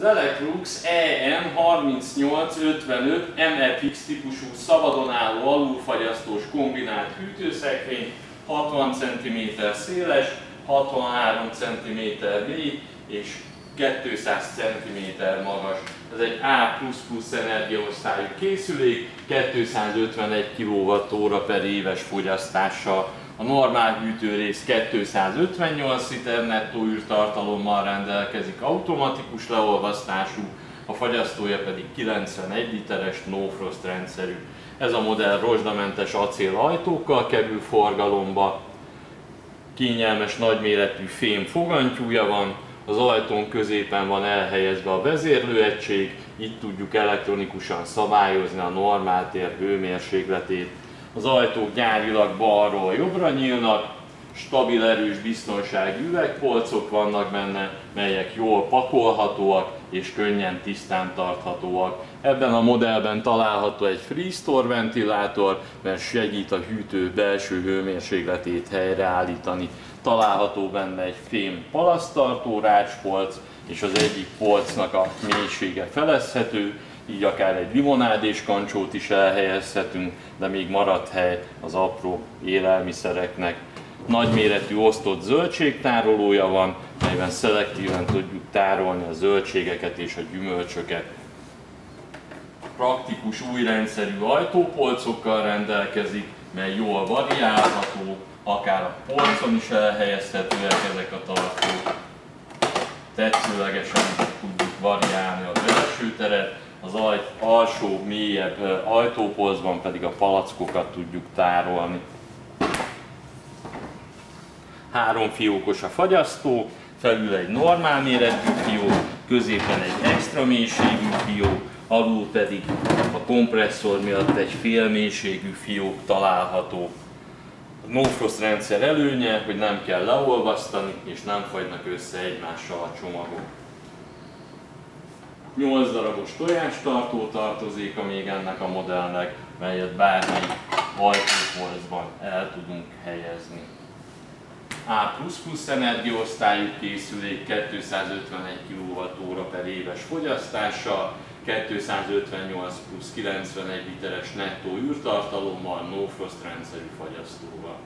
Az Electrolux EM3855 MFX típusú szabadon álló alulfagyasztós kombinált hűtőszekrény 60 cm széles, 63 cm mély és 200 cm magas. Ez egy A++ energiaosztályú készülék, 251 kWh per éves fogyasztással. A normál hűtőrész 258 liter nettó űrtartalommal rendelkezik, automatikus leolvasztású, a fagyasztója pedig 91 literes no frost rendszerű. Ez a modell rozsdamentes acél ajtókkal kerül forgalomba, kényelmes nagyméretű fém fogantyúja van, az ajtón középen van elhelyezve a vezérlőegység, itt tudjuk elektronikusan szabályozni a normál tér hőmérsékletét. Az ajtók gyárilag balról jobbra nyílnak, stabil, erős biztonsági üvegpolcok vannak benne, melyek jól pakolhatóak és könnyen tisztán tarthatóak. Ebben a modellben található egy freestore ventilátor, mert segít a hűtő belső hőmérsékletét helyreállítani. Található benne egy fém palasztartó rácspolc, és az egyik polcnak a mélysége felezhető, így akár egy limonádés kancsót is elhelyezhetünk, de még maradt hely az apró élelmiszereknek nagyméretű osztott zöldségtárolója van, melyben szelektíven tudjuk tárolni a zöldségeket és a gyümölcsöket. Praktikus új rendszerű ajtópolcokkal rendelkezik, mely jól variálható, akár a polcon is elhelyezhetőek ezek a tartók. Tetszőlegesen tudjuk variálni a belső teret, az ajt, alsó, mélyebb ajtópolcban pedig a palackokat tudjuk tárolni három fiókos a fagyasztó, felül egy normál méretű fiók, középen egy extra mélységű fiók, alul pedig a kompresszor miatt egy fél mélységű fiók található. A no-frost rendszer előnye, hogy nem kell leolvasztani, és nem fagynak össze egymással a csomagok. 8 darabos tojástartó tartozik még ennek a modellnek, melyet bármelyik ajtópolcban el tudunk helyezni. A++ energiaosztályú készülék 251 kWh per éves fogyasztással, 258 plusz 91 literes nettó űrtartalommal, no frost rendszerű fagyasztóval.